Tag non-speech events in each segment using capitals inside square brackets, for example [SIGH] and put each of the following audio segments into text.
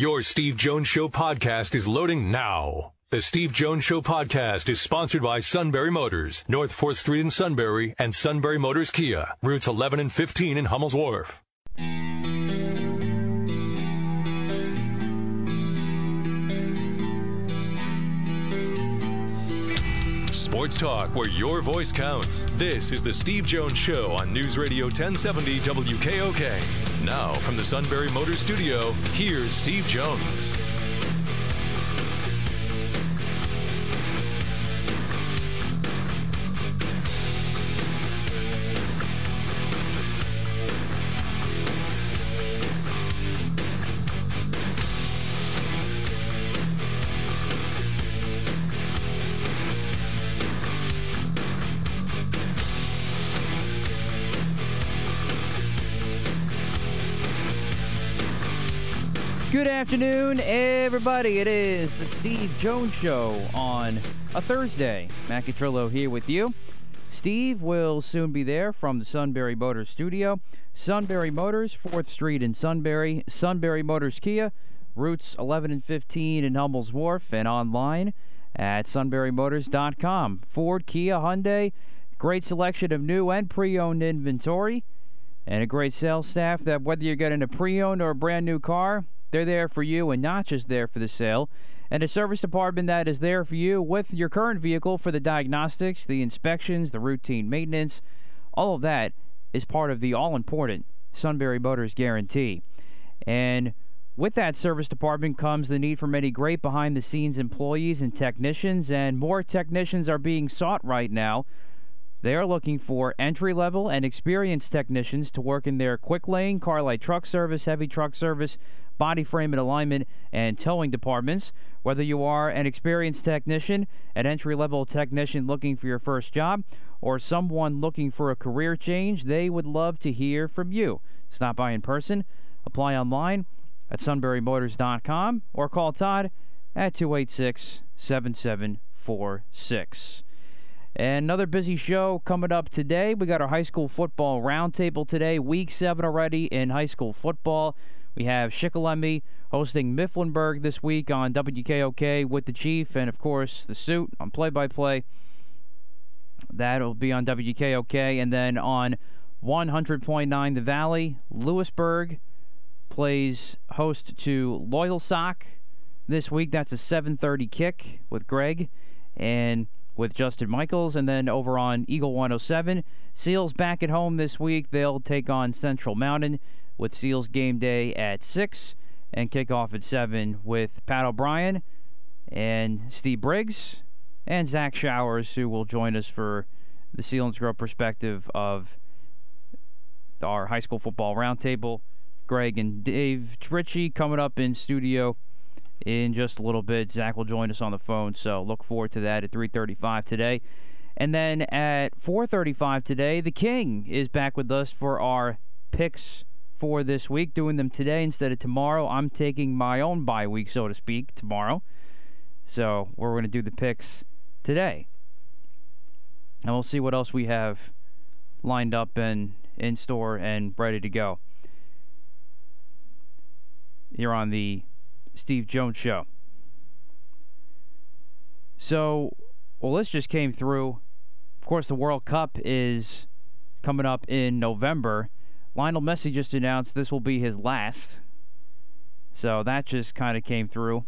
Your Steve Jones Show podcast is loading now. The Steve Jones Show podcast is sponsored by Sunbury Motors, North 4th Street in Sunbury, and Sunbury Motors Kia, routes 11 and 15 in Hummel's Wharf. Sports talk where your voice counts. This is the Steve Jones Show on News Radio 1070 WKOK. Now, from the Sunbury Motors Studio, here's Steve Jones. Afternoon, everybody. It is the Steve Jones Show on a Thursday. Catrillo here with you. Steve will soon be there from the Sunbury Motors studio. Sunbury Motors, 4th Street in Sunbury. Sunbury Motors Kia, routes 11 and 15 in Hummel's Wharf, and online at sunburymotors.com. Ford, Kia, Hyundai, great selection of new and pre-owned inventory, and a great sales staff that whether you're getting a pre-owned or a brand new car, they're there for you and not just there for the sale. And a service department that is there for you with your current vehicle for the diagnostics, the inspections, the routine maintenance. All of that is part of the all important Sunbury Motors guarantee. And with that service department comes the need for many great behind the scenes employees and technicians, and more technicians are being sought right now. They are looking for entry level and experienced technicians to work in their quick lane, car light truck service, heavy truck service, body frame and alignment, and towing departments. Whether you are an experienced technician, an entry level technician looking for your first job, or someone looking for a career change, they would love to hear from you. Stop by in person, apply online at sunburymotors.com, or call Todd at 286 7746. Another busy show coming up today. We got our high school football roundtable today, week seven already in high school football. We have Shikellamy hosting Mifflinburg this week on WKOK with the Chief, and of course the suit on play by play. That'll be on WKOK. And then on 100.9 The Valley, Lewisburg plays host to Loyalsock this week. That's a 7:30 kick with Greg and with Justin Michaels. And then over on Eagle 107, Seals back at home this week. They'll take on Central Mountain with Seals game day at 6 and kickoff at 7 with Pat O'Brien and Steve Briggs and Zach Showers, who will join us for the Selinsgrove perspective of our high school football roundtable. Greg and Dave Ritchie coming up in studio in just a little bit. Zach will join us on the phone, so look forward to that at 3:35 today. And then at 4:35 today, the King is back with us for our picks for this week, doing them today instead of tomorrow. I'm taking my own bye week, so to speak, tomorrow. So we're going to do the picks today. And we'll see what else we have lined up and in store and ready to go here on the Steve Jones Show. So, well, this just came through. Of course, the World Cup is coming up in November. Lionel Messi just announced this will be his last. So that just kind of came through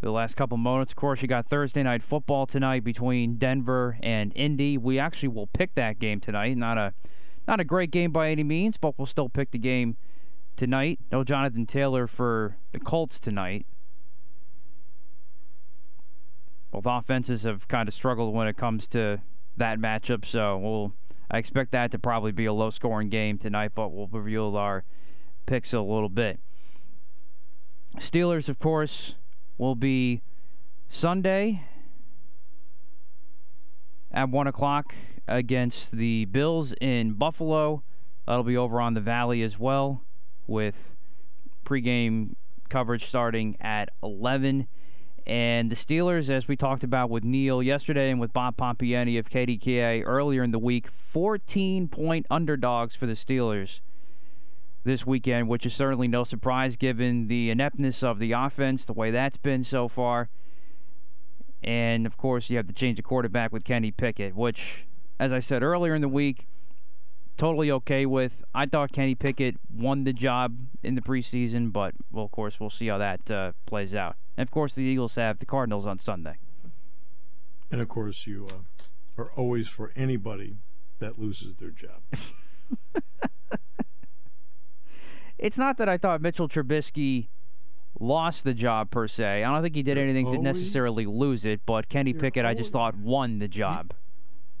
the last couple moments. Of course, you got Thursday night football tonight between Denver and Indy. We actually will pick that game tonight. Not a not a great game by any means, but we'll still pick the game tonight. No Jonathan Taylor for the Colts tonight. Both offenses have kind of struggled when it comes to that matchup, so we'll I expect that to probably be a low scoring game tonight, but we'll reveal our picks a little bit. Steelers, of course, will be Sunday at 1 o'clock against the Bills in Buffalo. That'll be over on the Valley as well, with pregame coverage starting at 11. And the Steelers, as we talked about with Neil yesterday and with Bob Pompeani of KDKA earlier in the week, 14 point underdogs for the Steelers this weekend, which is certainly no surprise given the ineptness of the offense, the way that's been so far. And of course, you have to change the quarterback with Kenny Pickett, which, as I said earlier in the week, totally okay with. I thought Kenny Pickett won the job in the preseason, but well, of course, we'll see how that uh, plays out. And of course, the Eagles have the Cardinals on Sunday. And of course, you uh, are always for anybody that loses their job. [LAUGHS] it's not that I thought Mitchell Trubisky lost the job per se. I don't think he did anything to necessarily lose it, but Kenny Pickett, I just thought won the job.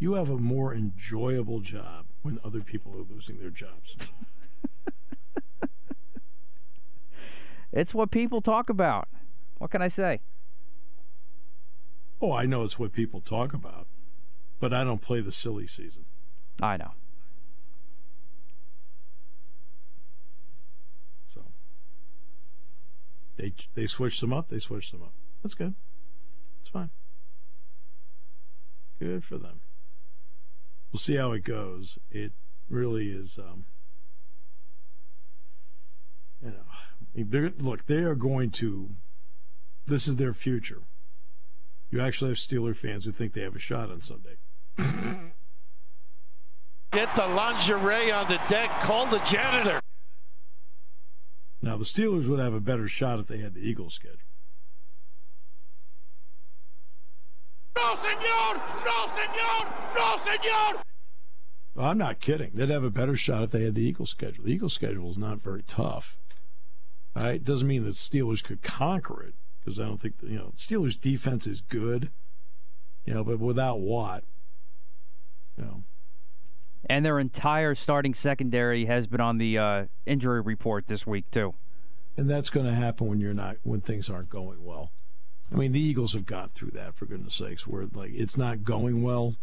You have a more enjoyable job when other people are losing their jobs. [LAUGHS] it's what people talk about. What can I say? Oh, I know it's what people talk about, but I don't play the silly season. I know. So they they switched them up. They switched them up. That's good. It's fine. Good for them. We'll see how it goes. It really is. Um, you know, look, they are going to. This is their future. You actually have Steeler fans who think they have a shot on Sunday. [COUGHS] Get the lingerie on the deck. Call the janitor. Now, the Steelers would have a better shot if they had the Eagles schedule. No, senor! No, senor! No, senor! Well, I'm not kidding. They'd have a better shot if they had the Eagles schedule. The Eagles schedule is not very tough. All right? Doesn't mean that Steelers could conquer it because I don't think, you know, Steelers defense is good, you know, but without Watt, you know, and their entire starting secondary has been on the uh, injury report this week too. And that's going to happen when you're not when things aren't going well. I mean, the Eagles have gone through that for goodness sakes, where like it's not going well,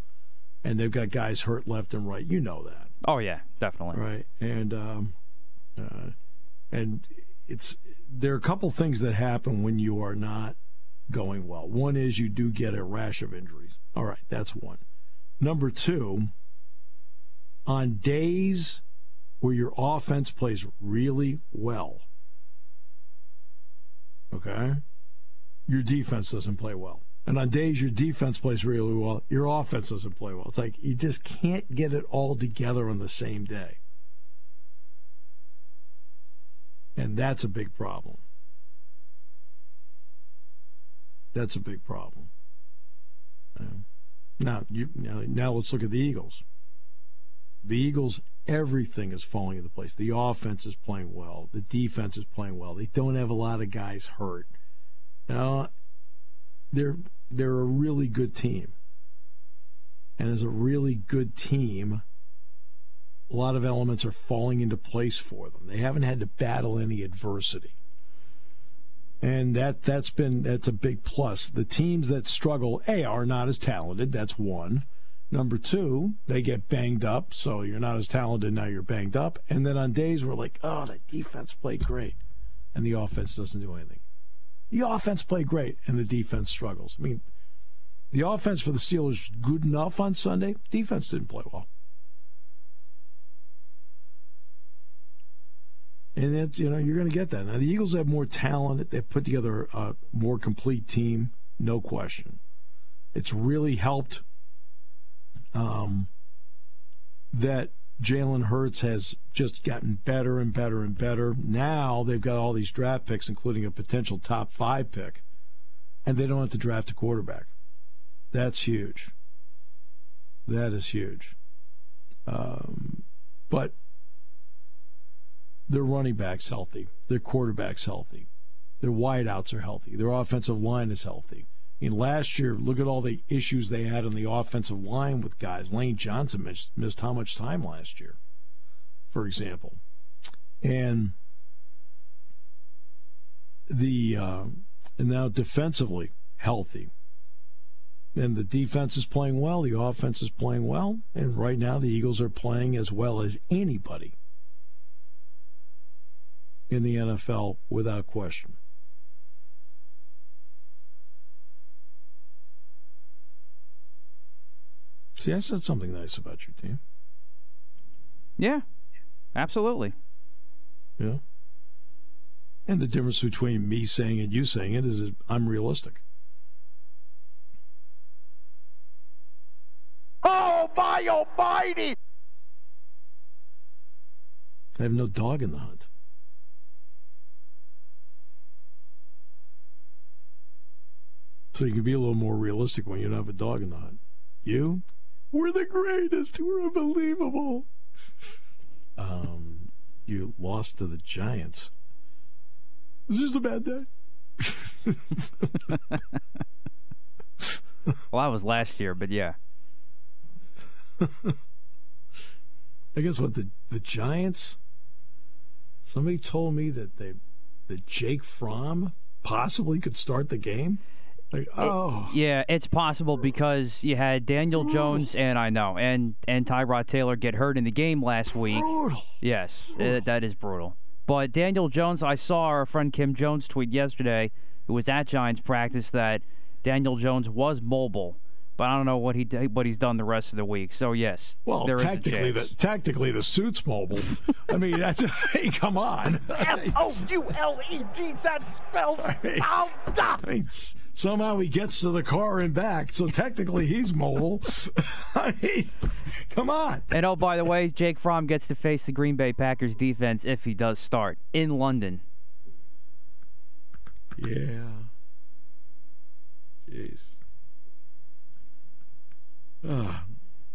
and they've got guys hurt left and right. You know that. Oh yeah, definitely. Right, and um, uh, and it's there are a couple things that happen when you are not going well. One is you do get a rash of injuries. All right, that's one. Number two on days where your offense plays really well, okay, your defense doesn't play well. And on days your defense plays really well, your offense doesn't play well. It's like you just can't get it all together on the same day. And that's a big problem. That's a big problem. Um, now, you, now, now let's look at the Eagles. The Eagles, everything is falling into place. The offense is playing well. The defense is playing well. They don't have a lot of guys hurt. Now, they're they're a really good team. And as a really good team, a lot of elements are falling into place for them. They haven't had to battle any adversity. And that that's been that's a big plus. The teams that struggle, A, are not as talented, that's one. Number two, they get banged up, so you're not as talented now. You're banged up, and then on days we're like, oh, the defense played great, and the offense doesn't do anything. The offense played great, and the defense struggles. I mean, the offense for the Steelers good enough on Sunday. Defense didn't play well. And that's you know you're going to get that. Now the Eagles have more talent. They've put together a more complete team, no question. It's really helped um, that Jalen Hurts has just gotten better and better and better. Now they've got all these draft picks, including a potential top five pick, and they don't have to draft a quarterback. That's huge. That is huge. Um, but their running backs healthy, their quarterbacks healthy, their wideouts are healthy, their offensive line is healthy. I mean, last year, look at all the issues they had on the offensive line with guys. Lane Johnson missed, missed how much time last year, for example. And the uh, and now defensively healthy. And the defense is playing well, the offense is playing well, and right now the Eagles are playing as well as anybody in the NFL without question. See, I said something nice about your team. Yeah, absolutely. Yeah. And the difference between me saying it and you saying it is that I'm realistic. Oh, my almighty! I have no dog in the hunt. So you can be a little more realistic when you don't have a dog in the hunt. You? We're the greatest. We're unbelievable. Um, you lost to the Giants. This is a bad day. [LAUGHS] Well, that was last year, but yeah. I guess what the the Giants. Somebody told me that they that Jake Fromm possibly could start the game. Like, oh, Yeah, it's possible because you had Daniel Jones and I know and and Tyrod Taylor get hurt in the game last week. brutal. Yes, uh, that is brutal. But Daniel Jones, I saw our friend Kim Jones tweet yesterday, who was at Giants practice, that Daniel Jones was mobile, but I don't know what he d- what he's done the rest of the week. So yes, Well, there is a technically, the chance. technically the suit's mobile. [LAUGHS] I mean, that's [LAUGHS] hey, come on. F O U L E D, that spells [LAUGHS] found. I mean, s- somehow he gets to the car and back, so technically he's mobile. [LAUGHS] I mean, come on. and oh, by the way, Jake Fromm gets to face the Green Bay Packers defense if he does start in London. Yeah. Jeez. Ah.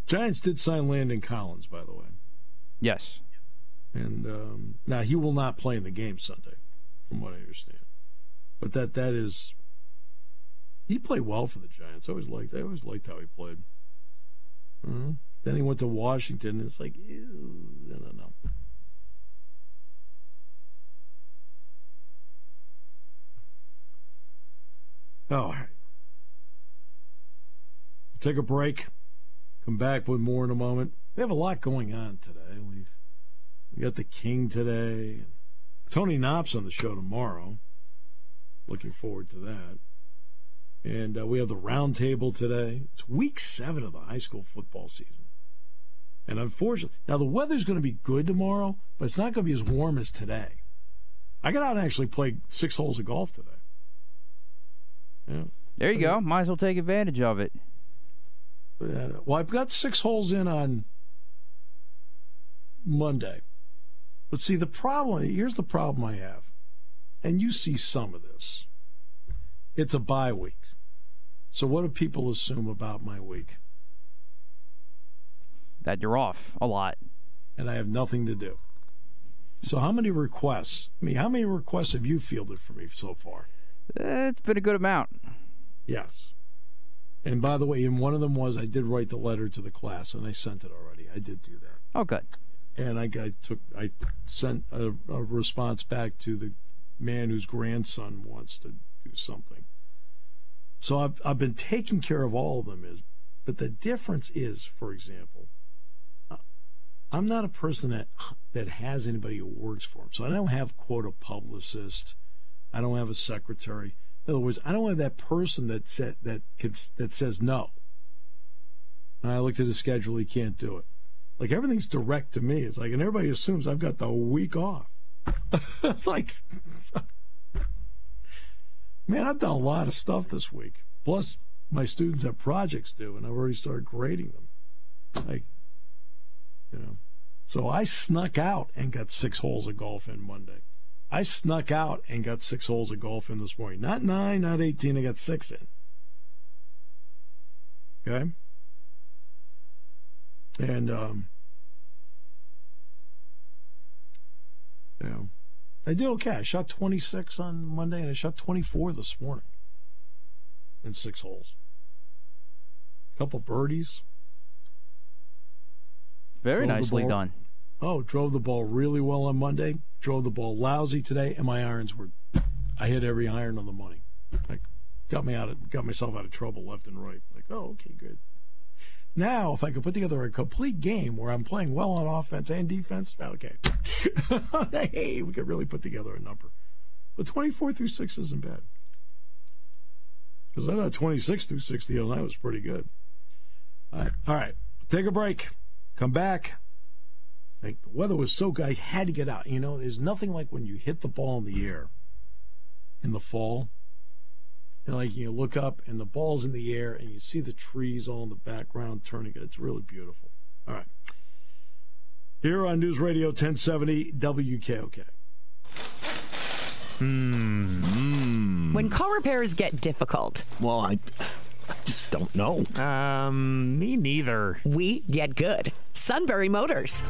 Giants did sign Landon Collins, by the way. Yes. And um, now he will not play in the game Sunday, from what I understand. But that that is he played well for the Giants. I always liked I always liked how he played. uh Then he went to Washington. And it's like I don't know. All right. Take a break. Come back with more in a moment. We have a lot going on today. We've we got the King today. Tony Knopp's on the show tomorrow. Looking forward to that. And uh, we have the roundtable today. It's week seven of the high school football season. And unfortunately, now the weather's going to be good tomorrow, but it's not going to be as warm as today. I got out and actually played six holes of golf today. Yeah. There you go. Might as well take advantage of it. Uh, well, I've got six holes in on Monday. But see, the problem here's the problem I have, and you see some of this. It's a bye week. So, what do people assume about my week? That you're off a lot. And I have nothing to do. So, how many requests? I mean, how many requests have you fielded for me so far? Eh, It's been a good amount. Yes. And by the way, and one of them was I did write the letter to the class, and I sent it already. I did do that. Oh, good. and I, I took I sent a, a response back to the man whose grandson wants to do something. So I've I've been taking care of all of them is, but the difference is, for example, uh, I'm not a person that that has anybody who works for him. So I don't have quote a publicist. I don't have a secretary. In other words, I don't have that person that said that can, that says no. And I looked at his schedule; he can't do it. Like everything's direct to me. It's like, and everybody assumes I've got the week off. [LAUGHS] it's like, man, I've done a lot of stuff this week. Plus, my students have projects due, and I've already started grading them. Like, you know, so I snuck out and got six holes of golf in Monday. I snuck out and got six holes of golf in this morning. Not nine, not 18. I got six in. Okay. And um, know, I did okay. I shot 26 on Monday, and I shot 24 this morning in six holes. A couple birdies. Very nicely done. Oh, drove the ball really well on Monday. Drove the ball lousy today, and my irons were. I hit every iron on the money. Like, got me out of, got myself out of trouble left and right. Like, oh, okay, good. Now, if I could put together a complete game where I'm playing well on offense and defense, okay. [LAUGHS] hey, we could really put together a number. But 24 through 6 isn't bad. Because I thought 26 through 6 the other night was pretty good. All right. All right. Take a break. Come back. Like the weather was so good, I had to get out. You know, there's nothing like when you hit the ball in the air in the fall. And like you look up and the ball's in the air and you see the trees all in the background turning. It's really beautiful. All right. Here on News Radio 1070 WKOK. Hmm. When car repairs get difficult, Well, I, I just don't know. Um, me neither. we get good. Sunbury Motors.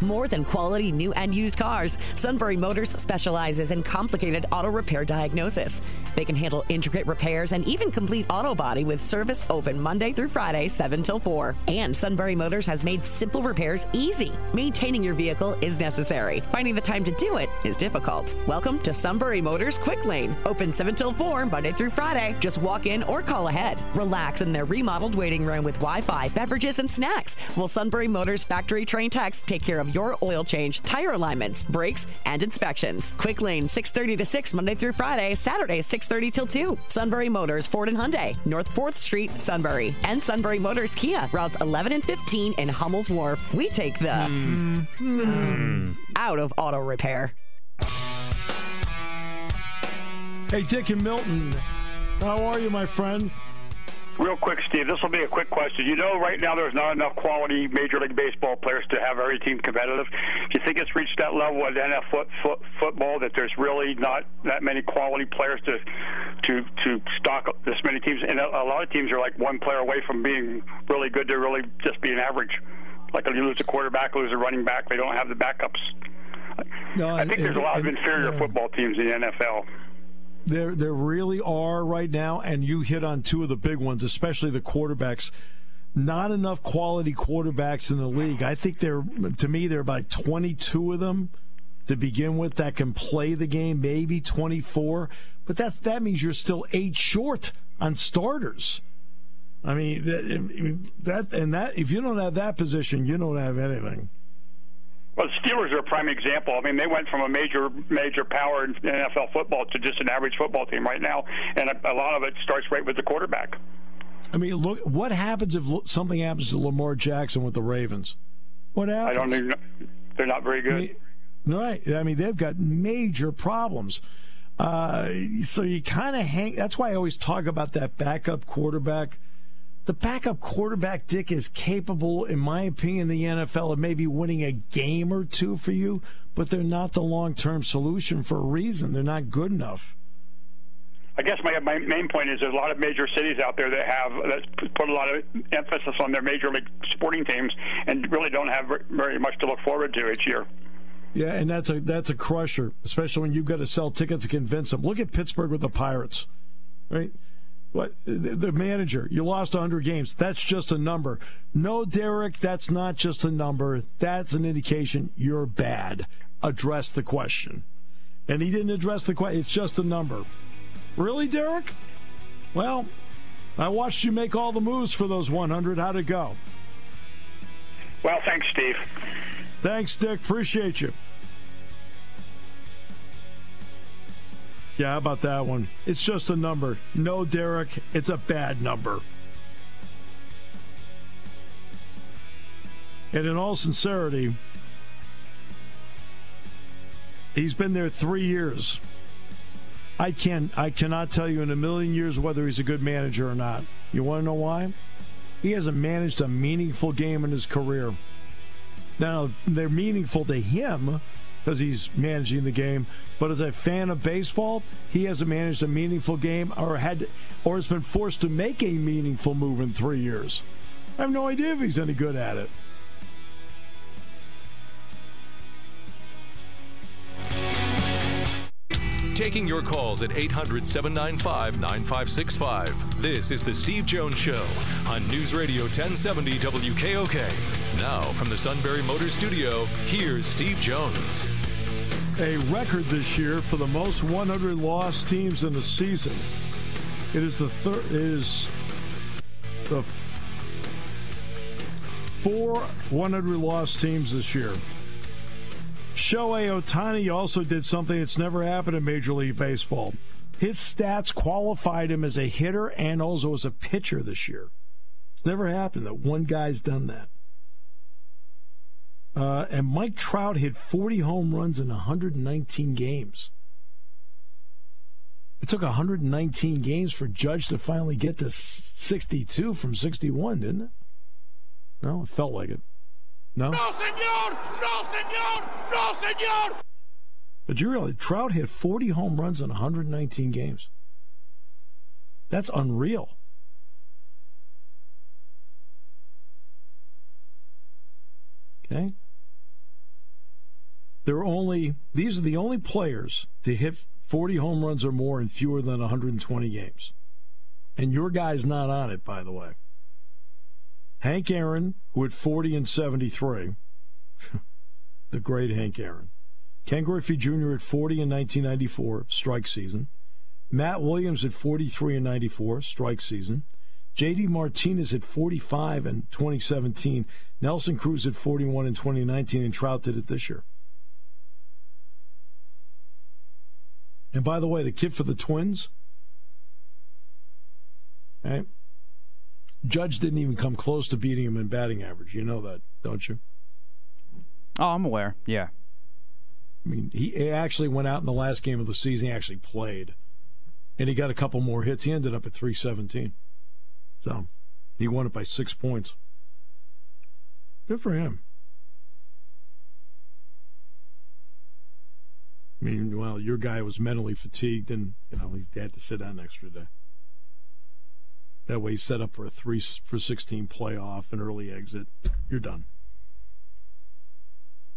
More than quality new and used cars, Sunbury Motors specializes in complicated auto repair diagnosis. They can handle intricate repairs and even complete auto body with service open Monday through Friday, 7 till 4. And Sunbury Motors has made simple repairs easy. Maintaining your vehicle is necessary. Finding the time to do it is difficult. Welcome to Sunbury Motors Quick Lane. Open 7 till 4 Monday through Friday. Just walk in or call ahead. Relax in their remodeled waiting room with Wi-Fi, beverages, and snacks. While Sunbury Motors factory trained techs take care of your oil change, tire alignments, brakes, and inspections. Quick Lane 6:30 to 6 Monday through Friday, Saturday 6:30 till 2. Sunbury Motors Ford and Hyundai, North 4th Street, Sunbury, and Sunbury Motors Kia, routes 11 and 15 in Hummel's Wharf. We take the hmm. out of auto repair. Hey, Dick and Milton. How are you, my friend? Real quick, Steve, this will be a quick question. You know, right now there's not enough quality Major League Baseball players to have every team competitive. Do you think it's reached that level at NFL foot, foot, football that there's really not that many quality players to to to stock this many teams? And a, a lot of teams are like one player away from being really good to really just being average. Like you lose a quarterback, lose a running back, they don't have the backups. No, I think there's a lot of inferior football teams in the NFL. There, there really are right now, and you hit on two of the big ones, especially the quarterbacks. Not enough quality quarterbacks in the league. I think there, to me, there are about 22 of them to begin with that can play the game, maybe 24. But that's that means you're still eight short on starters. I mean that, that and that. If you don't have that position, you don't have anything. Well, the Steelers are a prime example. I mean, they went from a major, major power in NFL football to just an average football team right now, and a, a lot of it starts right with the quarterback. I mean, look, what happens if something happens to Lamar Jackson with the Ravens? What happens? I don't even. know. They're not very good. I mean, right. I mean, they've got major problems. Uh, so you kind of hang. That's why I always talk about that backup quarterback. The backup quarterback, Dick, is capable, in my opinion, in the NFL of maybe winning a game or two for you, but they're not the long term solution for a reason. They're not good enough. I guess my, my main point is there's a lot of major cities out there that have that put a lot of emphasis on their major league sporting teams and really don't have very much to look forward to each year. Yeah, and that's a that's a crusher, especially when you've got to sell tickets to convince them. Look at Pittsburgh with the Pirates, right? What the, the manager? You lost 100 games. That's just a number. No, Derek, that's not just a number. That's an indication you're bad. Address the question. And he didn't address the question. It's just a number. Really, Derek? Well, I watched you make all the moves for those 100. How'd it go? Well, thanks, Steve. Thanks, Dick. Appreciate you. Yeah, how about that one? It's just a number. No, Derek, it's a bad number. And in all sincerity, he's been there three years. I can I cannot tell you in a million years whether he's a good manager or not. You want to know why? He hasn't managed a meaningful game in his career. Now they're meaningful to him because he's managing the game. But as a fan of baseball, he hasn't managed a meaningful game or had or has been forced to make a meaningful move in three years. I have no idea if he's any good at it. Taking your calls at 800 795 9565. This is The Steve Jones Show on News Radio 1070 WKOK. Now, from the Sunbury Motor Studio, here's Steve Jones. A record this year for the most 100 lost teams in the season. It is the third. is the four 100 lost teams this year. Shohei Ohtani also did something that's never happened in Major League Baseball. His stats qualified him as a hitter and also as a pitcher this year. It's never happened that one guy's done that. Uh, and Mike Trout hit 40 home runs in 119 games. It took 119 games for Judge to finally get to 62 from 61, didn't it? No, it felt like it. No? No, senor! No, senor! No, senor! But you realize Trout hit 40 home runs in 119 games. That's unreal. Okay? There are only these are the only players to hit 40 home runs or more in fewer than 120 games. And your guy's not on it, by the way. Hank Aaron, who had 40 and 73, [LAUGHS] the great Hank Aaron. Ken Griffey Jr. at 40 in 1994, strike season. Matt Williams at 43 and 94, strike season. J.D. Martinez at 45 in 2017. Nelson Cruz at 41 in 2019, and Trout did it this year. And by the way, the kid for the Twins, right? Judge didn't even come close to beating him in batting average. You know that, don't you? Oh, I'm aware. Yeah. I mean, he actually went out in the last game of the season. He actually played, and he got a couple more hits. He ended up at 317. So he won it by six points. Good for him. I mean, well, your guy was mentally fatigued, and you know he had to sit out an extra day. That way, he's set up for a three for sixteen playoff, an early exit. You're done.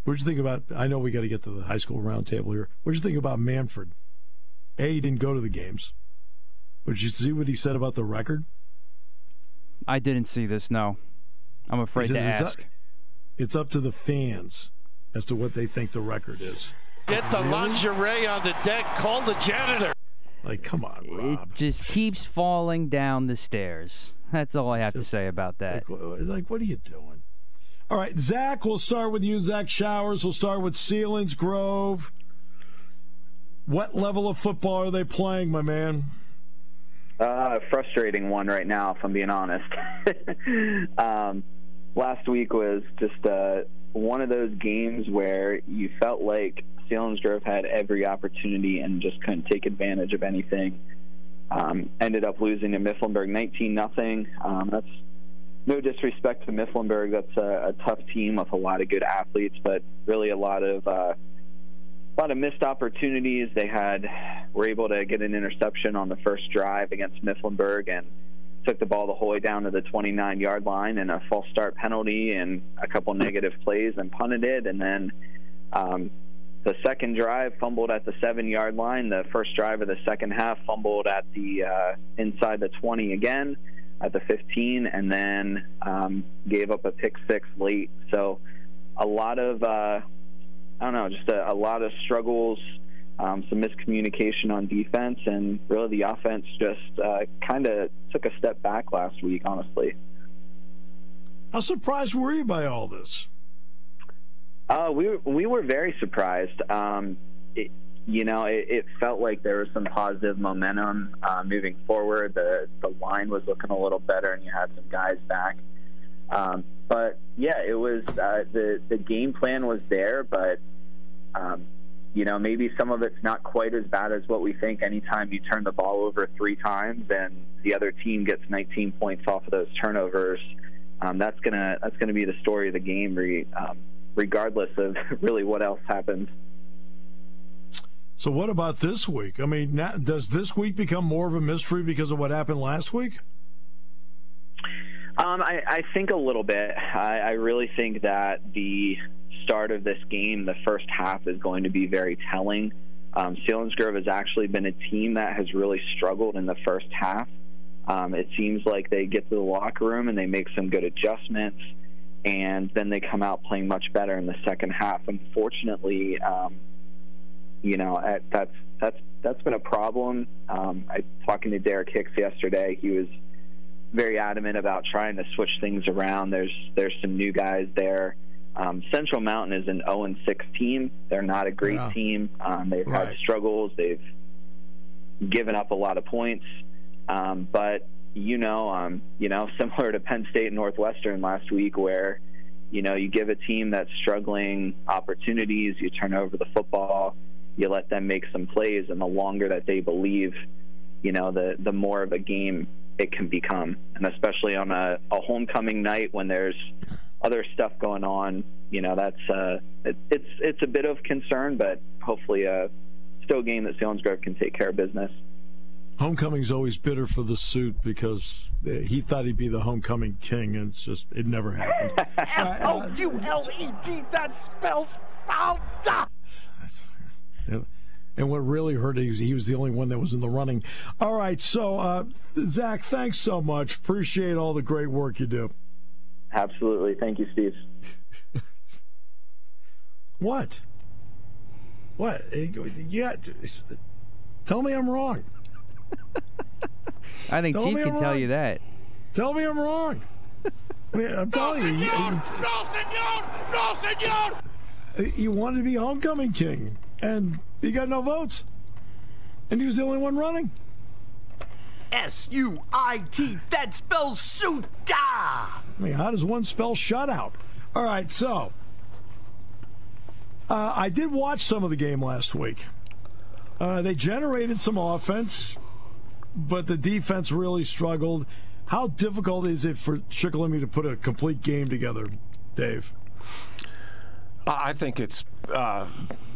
What'd you think about? I know we got to get to the high school roundtable here. What'd you think about Manfred? A, he didn't go to the games. But did you see what he said about the record? I didn't see this. No, I'm afraid to it's ask. Up, it's up to the fans as to what they think the record is. Get the lingerie on the deck. Call the janitor. Like, come on, Rob. It just keeps falling down the stairs. That's all I have to say about that. Like, it's like, what are you doing? All right, Zach, we'll start with you. Zach Showers. We'll start with Selinsgrove. What level of football are they playing, my man? Uh, frustrating one right now, if I'm being honest. [LAUGHS] um, last week was just uh, one of those games where you felt like Selinsgrove had every opportunity and just couldn't take advantage of anything. Um, ended up losing to Mifflinburg 19 nothing. Um, that's no disrespect to Mifflinburg. That's a, a tough team with a lot of good athletes, but really a lot of uh, a lot of missed opportunities. They had were able to get an interception on the first drive against Mifflinburg and took the ball the whole way down to the 29 yard line and a false start penalty and a couple negative plays and punted it. And then um, the second drive fumbled at the seven yard line. The first drive of the second half fumbled at the uh, inside the 20 again at the 15 and then um, gave up a pick six late. So a lot of uh, I don't know, just a, a lot of struggles, um, some miscommunication on defense, and really the offense just uh, kind of took a step back last week, honestly. How surprised were you by all this? Uh, we we were very surprised. Um, it, you know, it, it felt like there was some positive momentum uh, moving forward. The the line was looking a little better, and you had some guys back. Um, but yeah, it was uh, the the game plan was there, but um, you know maybe some of it's not quite as bad as what we think. Anytime you turn the ball over three times and the other team gets 19 points off of those turnovers, um, that's gonna that's gonna be the story of the game, re, um, regardless of [LAUGHS] really what else happens. So, what about this week? I mean, now, does this week become more of a mystery because of what happened last week? Um, I, I think a little bit. I, I really think that the start of this game, the first half, is going to be very telling. Um, Selinsgrove has actually been a team that has really struggled in the first half. Um, it seems like they get to the locker room and they make some good adjustments, and then they come out playing much better in the second half. Unfortunately, um, you know at, that's that's that's been a problem. Um, I talking to Derek Hicks yesterday. He was very adamant about trying to switch things around. There's there's some new guys there. Um, Central Mountain is an 0 and 6 team. They're not a great Yeah. team. Um, they've Right. had struggles. They've given up a lot of points. Um, but you know, um, you know, [LAUGHS] similar to Penn State and Northwestern last week, where you know, you give a team that's struggling opportunities, you turn over the football, you let them make some plays, and the longer that they believe, you know, the the more of a game it can become. And especially on a, a homecoming night when there's other stuff going on, you know, that's uh, it, it's it's a bit of concern, but hopefully, uh, still a game that Selinsgrove can take care of business. Homecoming's always bitter for the suit because uh, he thought he'd be the homecoming king, and it's just it never happened. [LAUGHS] F O U L E D. That spells Fauda. And, and what really hurt is he was the only one that was in the running. All right, so uh, Zach, thanks so much. Appreciate all the great work you do. Absolutely, thank you, Steve. [LAUGHS] What? What? Yeah, tell me I'm wrong. I think Tell Chief can I'm tell you that. Tell me I'm wrong. I mean, I'm telling you, you, No, senor! No, senor! you wanted to be homecoming king, and he got no votes, and he was the only one running. S U I T. That spells Suda. I mean, how does one spell shutout? All right, so uh, I did watch some of the game last week. Uh, they generated some offense, but the defense really struggled. How difficult is it for Shikellamy to put a complete game together, Dave? I think it's uh,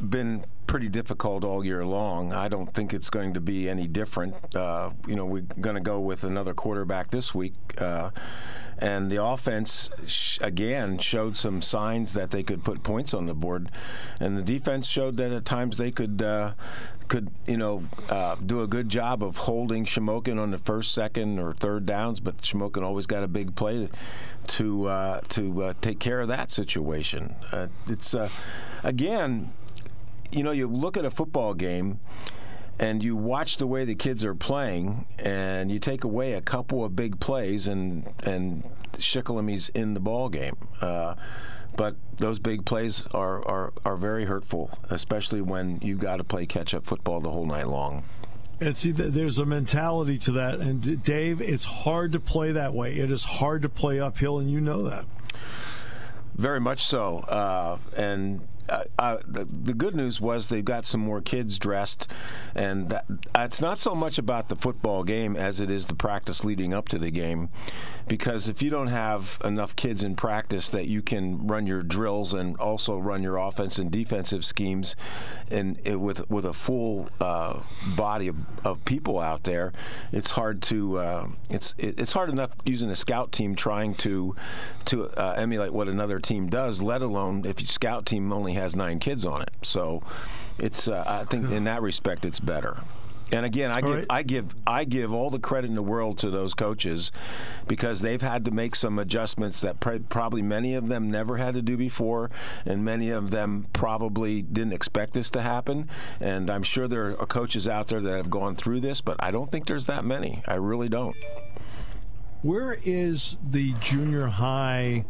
been pretty difficult all year long. I don't think it's going to be any different. Uh, you know, we're going to go with another quarterback this week. Uh, and the offense, sh- again, showed some signs that they could put points on the board. And the defense showed that at times they could. Uh, could you know uh, do a good job of holding Shamokin on the first, second, or third downs, but Shamokin always got a big play to uh, to uh, take care of that situation. Uh, it's uh, again, you know, you look at a football game and you watch the way the kids are playing, and you take away a couple of big plays, and and Shikellamy's in the ball game. Uh, but those big plays are, are, are very hurtful, especially when you've got to play catch up football the whole night long. And see, there's a mentality to that. And Dave, it's hard to play that way. It is hard to play uphill, and you know that. Very much so. Uh, and uh, uh, the, the good news was they've got some more kids dressed, and that, it's not so much about the football game as it is the practice leading up to the game. Because if you don't have enough kids in practice that you can run your drills and also run your offense and defensive schemes, and it, with with a full uh, body of, of people out there, it's hard to uh, it's it, it's hard enough using a scout team trying to to uh, emulate what another team does, let alone if your scout team only has nine kids on it. So it's uh, I think in that respect it's better. And again, I All give right. I give I give all the credit in the world to those coaches because they've had to make some adjustments that pr- probably many of them never had to do before, and many of them probably didn't expect this to happen. And I'm sure there are coaches out there that have gone through this, but I don't think there's that many. I really don't. Where is the junior high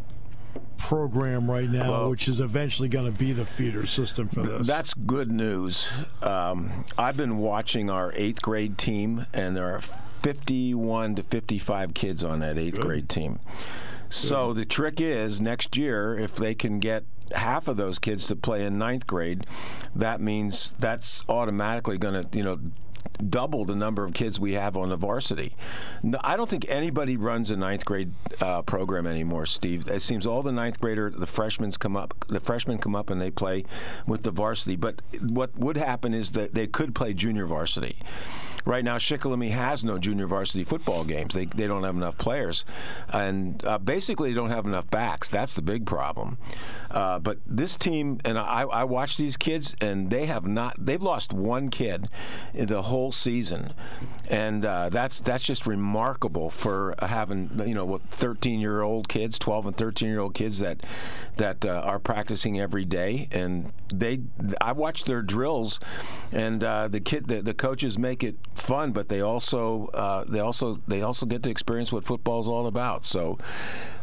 program right now, Well- which is eventually going to be the feeder system for this? That's good news. Um, I've been watching our eighth grade team, and there are 51 to 55 kids on that eighth grade team. So the trick is next year, if they can get half of those kids to play in ninth grade, that means that's automatically going to, you know, double the number of kids we have on the varsity. No, I don't think anybody runs a ninth grade uh, program anymore, Steve. It seems all the ninth grader, the freshmen come up, the freshmen come up and they play with the varsity. But what would happen is that they could play junior varsity. Right now, Shikellamy has no junior varsity football games. They, they don't have enough players, and uh, basically they don't have enough backs. That's the big problem. Uh, but this team, and I, I watch these kids, and they have not. They've lost one kid in the whole season, and uh, that's that's just remarkable for having you know what 13 year old kids, 12 and 13 year old kids that that uh, are practicing every day, and they. I watch their drills, and uh, the kid, the, the coaches make it fun, but they also uh, they also they also get to experience what football is all about. So.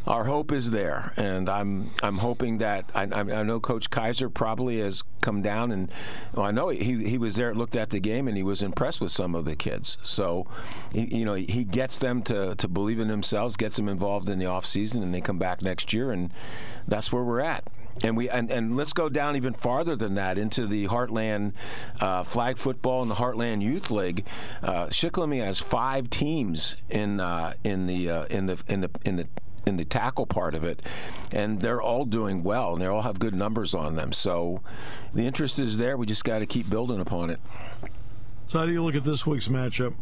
our hope is there, and I'm I'm hoping that I, I know Coach Kaiser probably has come down and well, I know he he was there, looked at the game, and he was impressed with some of the kids. So, he, you know, he gets them to to believe in themselves, gets them involved in the off season, and they come back next year, and that's where we're at. And we and, and let's go down even farther than that into the Heartland uh, Flag Football and the Heartland Youth League. Uh, has five teams in uh, in the uh, in the in the in the in the tackle part of it, and they're all doing well, and they all have good numbers on them. So the interest is there. We just got to keep building upon it. So how do you look at this week's matchup?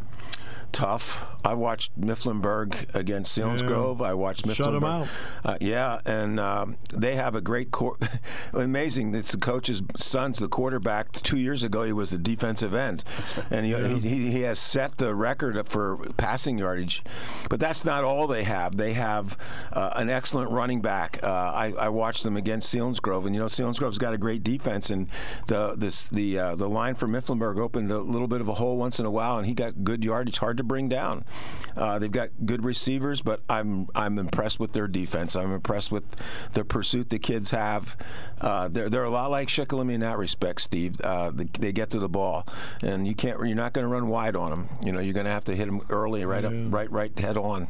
Tough. I watched Mifflinburg against Selinsgrove. Yeah. I watched Mifflinburg. Shut them out. Uh, yeah, and um, they have a great core. [LAUGHS] Amazing. It's the coach's son's the quarterback. Two years ago, he was the defensive end, and he, yeah. he, he, has set the record for passing yardage. But that's not all they have. They have uh, an excellent running back. Uh, I, I, watched them against Seals Selinsgrove, and you know Seals Selinsgrove's got a great defense, and the this the uh, the line for Mifflinburg opened a little bit of a hole once in a while, and he got good yardage. Hard to bring down. Uh, they've got good receivers, but I'm I'm impressed with their defense. I'm impressed with the pursuit the kids have. Uh, they're they're a lot like Shikellamy in that respect, Steve. Uh, they, they, get to the ball, and you can't you're not going to run wide on them. You know you're going to have to hit them early, right yeah. up, right right head on.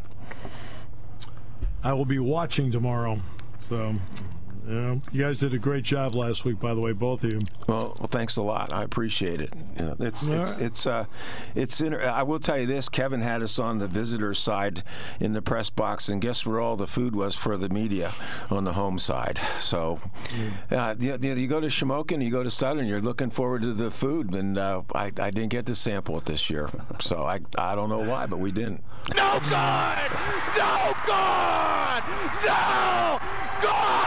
I will be watching tomorrow, so yeah, you guys did a great job last week, by the way, both of you. Well, well thanks a lot. I appreciate it. You know, it's it's right. it's uh, it's. Inter- I will tell you this: Kevin had us on the visitor side in the press box, and guess where all the food was for the media on the home side. So, uh, you, you, go to Shamokin, you go to Southern, you're looking forward to the food, and uh, I, I didn't get to sample it this year, so I I don't know why, but we didn't. No good! No good! No good!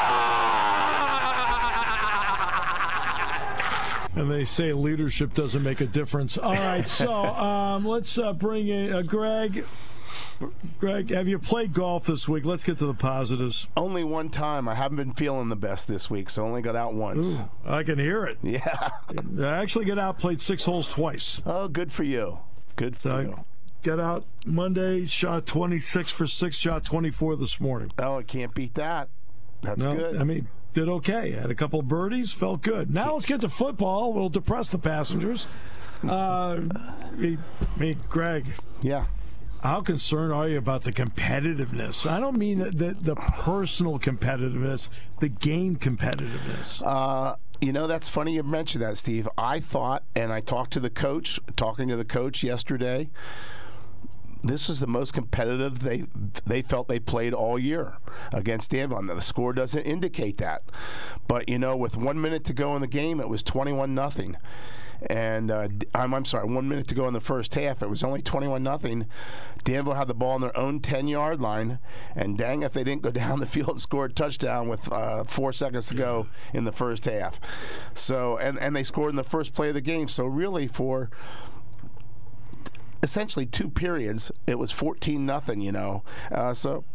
And they say leadership doesn't make a difference. All right, so [LAUGHS] um, let's uh, bring in uh, Greg. Greg, have you played golf this week? Let's get to the positives. Only one time. I haven't been feeling the best this week, so only got out once. Ooh, I can hear it. [LAUGHS] Yeah. I actually got out, played six holes twice. Oh, good for you. Good for so you. Got out Monday, shot 26 for 6, shot 24 this morning. Oh, I can't beat that. That's no, good. I mean, did okay. Had a couple of birdies, felt good. Now let's get to football. We'll depress the passengers. Uh, Greg. Yeah. How concerned are you about the competitiveness? I don't mean the, the, the personal competitiveness, the game competitiveness. Uh, you know, that's funny you mentioned that, Steve. I thought, and I talked to the coach, talking to the coach yesterday this is the most competitive they they felt they played all year against Danville. The score doesn't indicate that, but you know, with one minute to go in the game, it was twenty-one nothing. And uh, I'm, I'm sorry, one minute to go in the first half. It was only 21 nothing. Danville had the ball on their own 10 yard line, and dang if they didn't go [LAUGHS] down the field and score a touchdown with uh, four seconds to go in the first half. So, and, and they scored in the first play of the game. So, really, for essentially two periods. It was 14 nothing, you know. Uh, so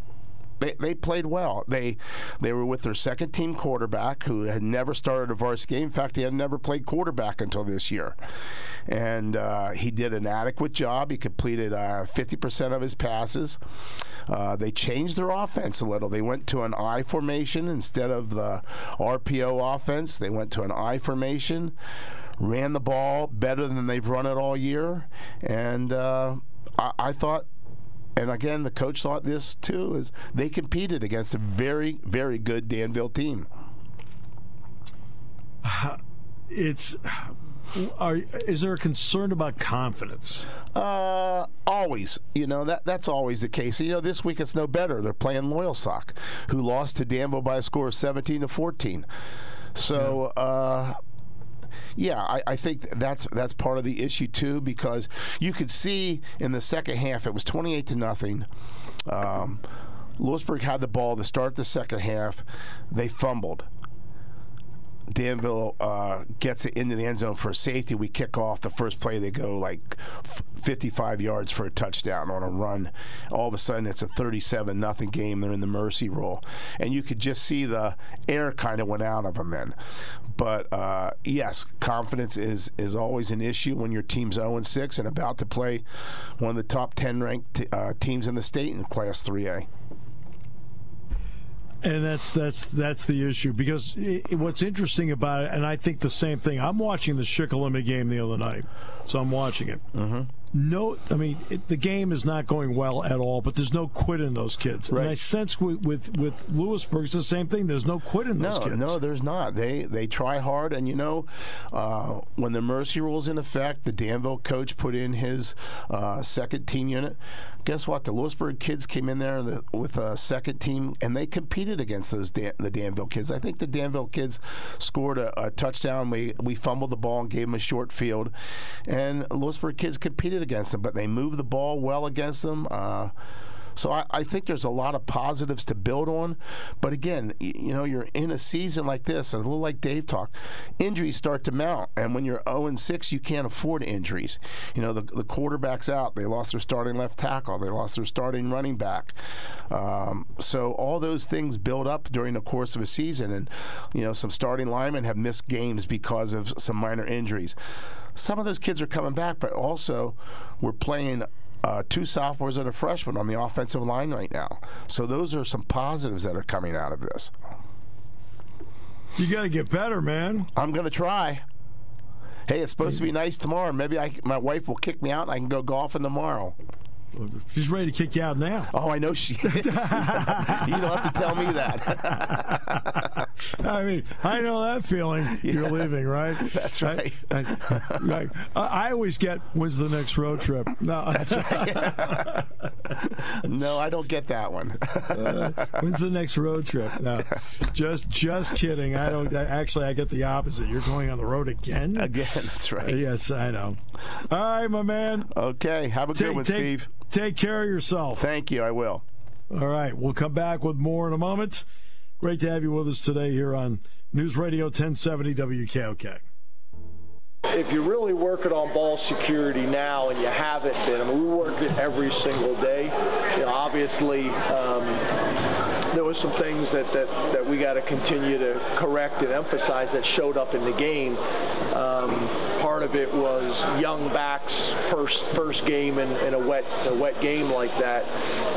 they, they played well. They they were with their second team quarterback who had never started a varsity game. In fact, he had never played quarterback until this year, and uh, he did an adequate job. He completed uh, 50% of his passes. Uh, they changed their offense a little. They went to an I formation instead of the RPO offense. They went to an I formation ran the ball better than they've run it all year, and uh, I, I thought and again, the coach thought this too is they competed against a very, very good Danville team. [SIGHS] It's. Are, is there a concern about confidence? Uh, always. You know that that's always the case. You know, this week it's no better. They're playing Loyalsock, who lost to Danville by a score of 17 to 14. So, yeah. uh, yeah, I, I, think that's that's part of the issue too because you could see in the second half it was 28 to nothing. Um, Lewisburg had the ball to start the second half. They fumbled. Danville uh, gets it into the end zone for a safety. We kick off the first play. They go like 55 yards for a touchdown on a run. All of a sudden, it's a 37 nothing game. They're in the mercy roll, and you could just see the air kind of went out of them then. But uh, yes, confidence is is always an issue when your team's 0 6 and about to play one of the top 10 ranked uh, teams in the state in Class 3A. And that's that's that's the issue because it, what's interesting about it, and I think the same thing. I'm watching the Shikellamy game the other night, so I'm watching it. Mm-hmm. No, I mean it, the game is not going well at all, but there's no quit in those kids. Right. And I sense with with, with Lewisburg, it's the same thing. There's no quit in those no, kids. No, there's not. They they try hard, and you know, uh, when the mercy rule's in effect, the Danville coach put in his uh, second team unit. Guess what? The Lewisburg kids came in there the, with a second team, and they competed against those Dan, the Danville kids. I think the Danville kids scored a, a, touchdown. We we fumbled the ball and gave them a short field, and Lewisburg kids competed against them, but they moved the ball well against them. Uh, so I, I, think there's a lot of positives to build on. But again, you know, you're in a season like this, and a little like Dave talked, injuries start to mount. And when you're 0 6, you can't afford injuries. You know, the, the quarterback's out. They lost their starting left tackle. They lost their starting running back. Um, so all those things build up during the course of a season. And, you know, some starting linemen have missed games because of some minor injuries. Some of those kids are coming back, but also we're playing uh, two sophomores and a freshman on the offensive line right now. So those are some positives that are coming out of this. You got to get better, man. I'm going to try. Hey, it's supposed to be nice tomorrow. Maybe I, my wife will kick me out and I can go golfing tomorrow. She's ready to kick you out now. Oh, I know she is. [LAUGHS] you don't have to tell me that. [LAUGHS] I mean, I know that feeling. Yeah. You're leaving, right? [LAUGHS] That's right. I, I, right. I always get, when's the next road trip? No, that's right. [LAUGHS] no, I don't get that one. uh, when's the next road trip? No, just just kidding. I don't. Actually, I get the opposite. You're going on the road again. Again, that's right. yes, I know. All right, my man. Okay, have a take, good one, take, Steve. Take care of yourself. Thank you. I will. All right. We'll come back with more in a moment. Great to have you with us today here on News Radio 1070 WKOK. If you're really working on ball security now and you haven't been, I mean, we work it every single day. You know, obviously, um, there was some things that, that, that we got to continue to correct and emphasize that showed up in the game. Um, part of it was young backs first first game in, in a wet a wet game like that.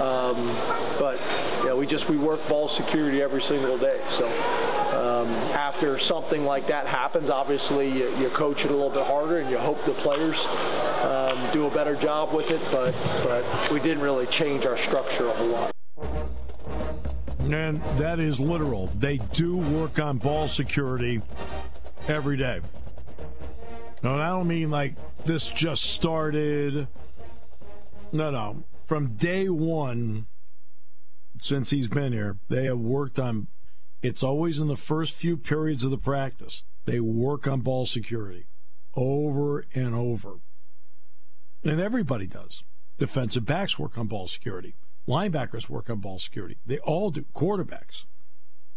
Um, but you know, we just we work ball security every single day. So um, after something like that happens, obviously you, you, coach it a little bit harder and you hope the players um, do a better job with it. But but we didn't really change our structure a whole lot. And that is literal. They do work on ball security every day. No, I don't mean like this just started. No, no. From day one, since he's been here, they have worked on. It's always in the first few periods of the practice. They work on ball security over and over. And everybody does. Defensive backs work on ball security. Linebackers work on ball security. They all do. Quarterbacks,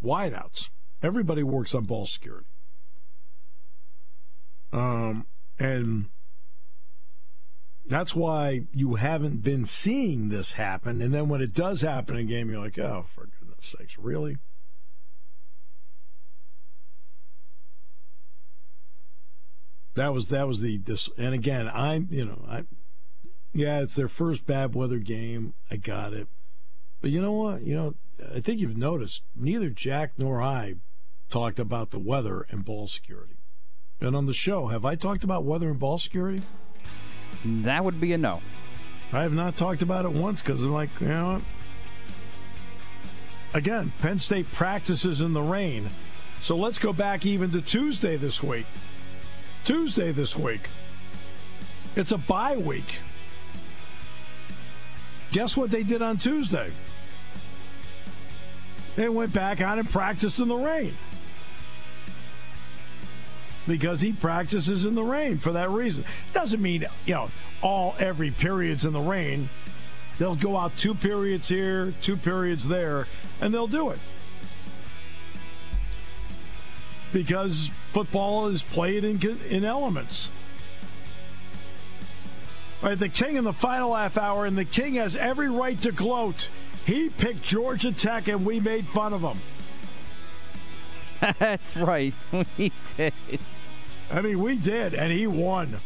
wideouts. Everybody works on ball security. Um, and that's why you haven't been seeing this happen. And then when it does happen in a game, you're like, oh, for goodness sakes, really? That was that was the this, and again, I'm you know I, yeah, it's their first bad weather game. I got it, but you know what? You know, I think you've noticed neither Jack nor I talked about the weather and ball security. And on the show, have I talked about weather and ball security? That would be a no. I have not talked about it once because I'm like, you know what? Again, Penn State practices in the rain. So let's go back even to Tuesday this week. Tuesday this week. It's a bye week. Guess what they did on Tuesday? They went back out and practiced in the rain because he practices in the rain for that reason. Doesn't mean, you know, all every period's in the rain. They'll go out two periods here, two periods there, and they'll do it. Because football is played in, in elements. All right, the King in the final half hour, and the King has every right to gloat. He picked Georgia Tech, and we made fun of him. [LAUGHS] That's right. [LAUGHS] We did. I mean, we did, and he won.